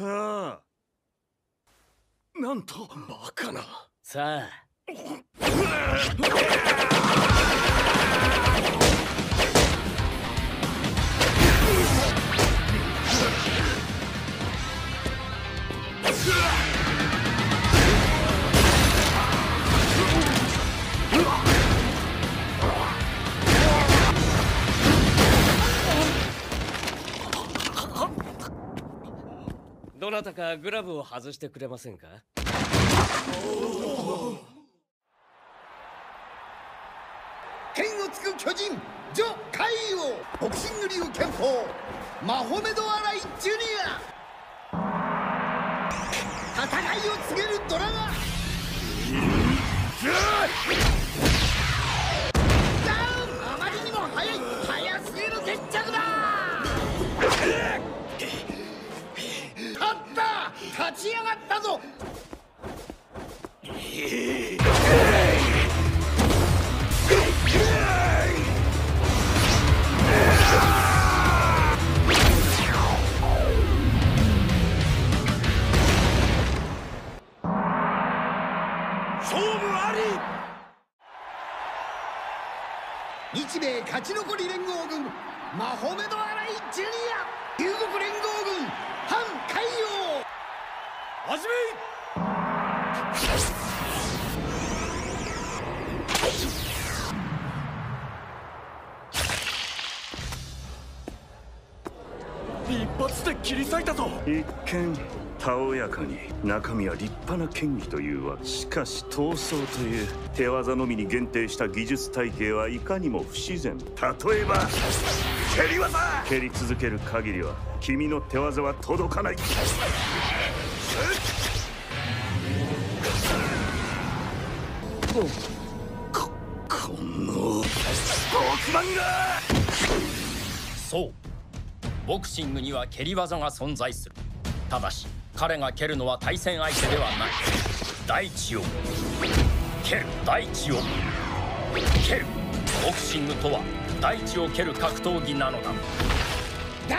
さあ。なんとバカな。さあ どなたかグラブを外してくれませんか？剣をつく巨人ジョ・カイオボクシング流拳法マホメド・アライ・ジュニア。戦いを告げるドラガった立ち上がったぞ。勝負あり。日米勝ち残り連合軍マホメド・アライ・ジュニア。龍国連合軍反海洋始め一発で切り裂いたぞ。一見たおやかに中身は立派な剣技というわしかし闘争という手技のみに限定した技術体系はいかにも不自然。例えば蹴り技。蹴り続ける限りは君の手技は届かない。ここのスポーツマンがそう。ボクシングには蹴り技が存在する。ただし彼が蹴るのは対戦相手ではない。大地を蹴る大地を蹴るボクシングとは大地を蹴る格闘技なのだ。ダ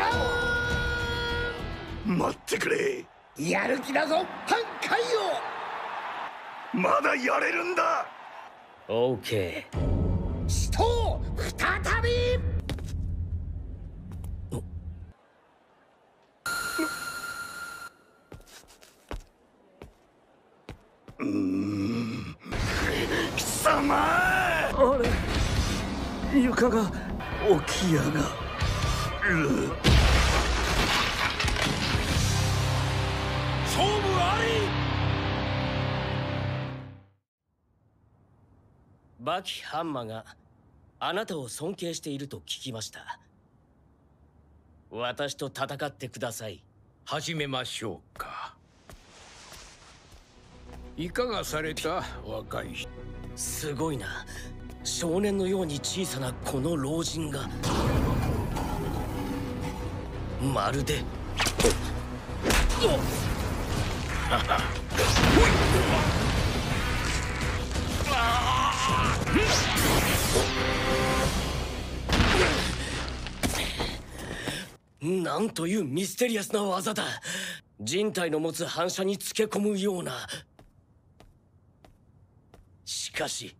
待ってくれやる気だぞ反海洋まだやれるんだ。オーケー死闘再び。貴様。あれ床が起きやがるバキハンマがあなたを尊敬していると聞きました。私と戦ってください。始めましょうか。いかがされた若い人？すごいな。少年のように小さなこの老人が。まるで なんというミステリアスな技だ。人体の持つ反射につけ込むような。しかし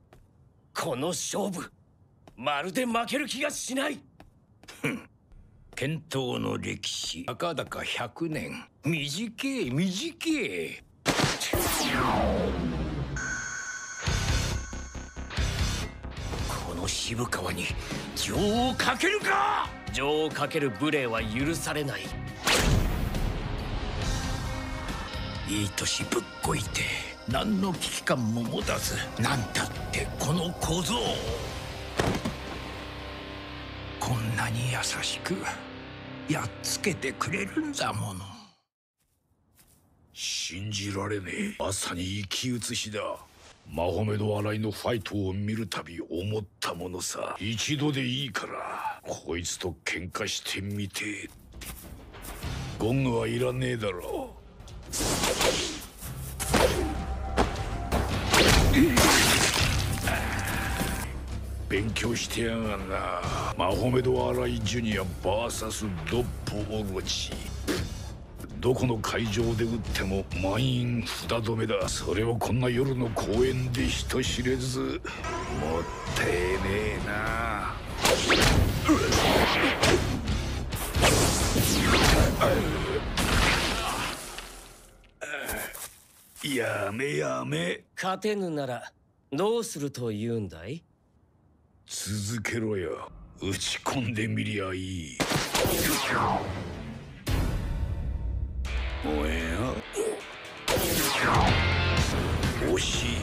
この勝負。まるで負ける気がしない。剣闘の歴史。たかだか100年。短え短え渋川に情をかけるか！情をかける無礼は許されない。いい年ぶっこいて何の危機感も持たず何たってこの小僧。こんなに優しくやっつけてくれるんだもの。信じられねえ。まさに生き写しだ。マホメド・アライのファイトを見るたび思ったものさ。一度でいいからこいつと喧嘩してみて。ゴングはいらねえだろ。勉強してやがんな。マホメド・アライ・ジュニア VS ドッポ・オロチ。どこの会場で打っても満員札止めだ。それをこんな夜の公園で人知れず。もったいねえな。やめやめ。勝てぬならどうすると言うんだい？続けろよ。打ち込んでみりゃいいおや惜しい。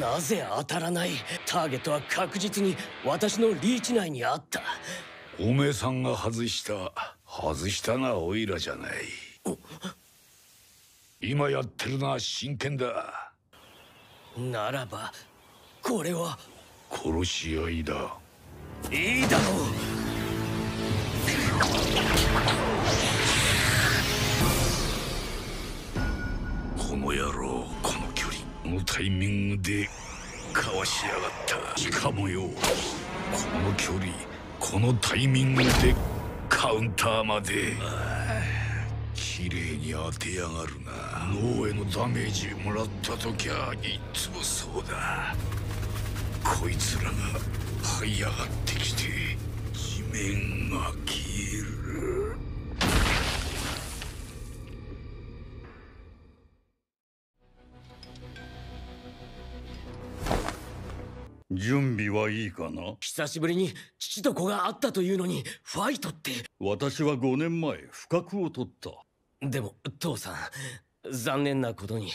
なぜ当たらないターゲットは確実に私のリーチ内にあった。おめえさんが外した外したのはオイラじゃない。今やってるのは真剣だ。ならばこれは殺し合いだいいだろう。この野郎この距離。このタイミングでかわしやがったしかもよこの距離このタイミングでカウンターまで。綺麗に当てやがるな。脳へのダメージもらった時はいつもそうだ。こいつらが這い上がってきて地面が消える。準備はいいかな？久しぶりに父と子が会ったというのにファイトって。私は5年前不覚を取った。でも父さん残念なことに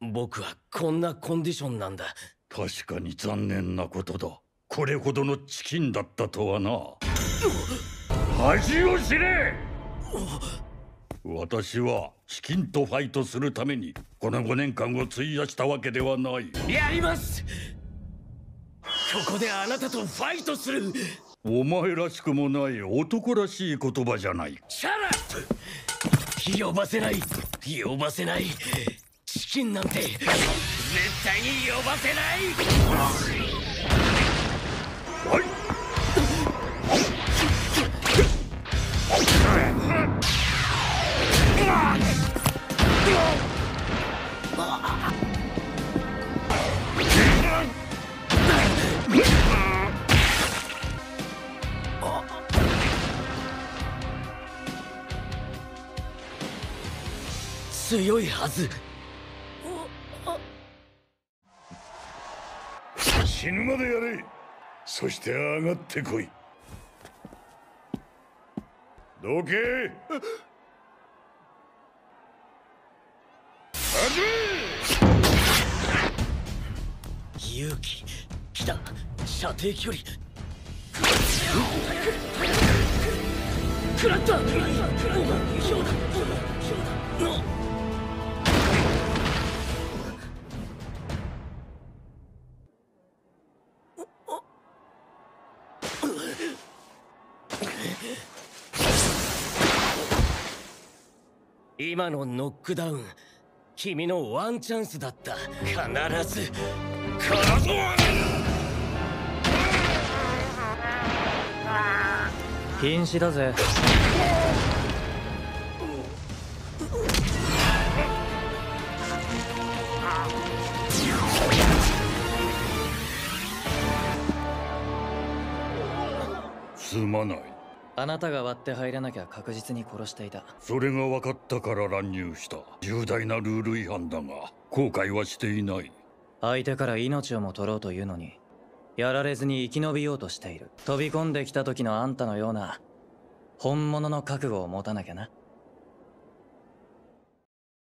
僕はこんなコンディションなんだ。確かに残念なことだこれほどのチキンだったとはな。恥を知れ！私はチキンとファイトするためにこの5年間を費やしたわけではない。やります！ここであなたとファイトする！お前らしくもない男らしい言葉じゃない。シャラッ呼ばせない！呼ばせない！チキンなんて絶対に呼ばせない強いはず。死ぬまでやれ。そして上がってこい。どけ。勇気。来た。射程距離。食らっ。たそうだそうだ今のノックダウン君のワンチャンスだった。必ず殺す瀕死だぜ。すまないあなたが割って入らなきゃ確実に殺していた。それが分かったから乱入した。重大なルール違反だが後悔はしていない。相手から命をも取ろうというのにやられずに生き延びようとしている。飛び込んできた時のあんたのような本物の覚悟を持たなきゃな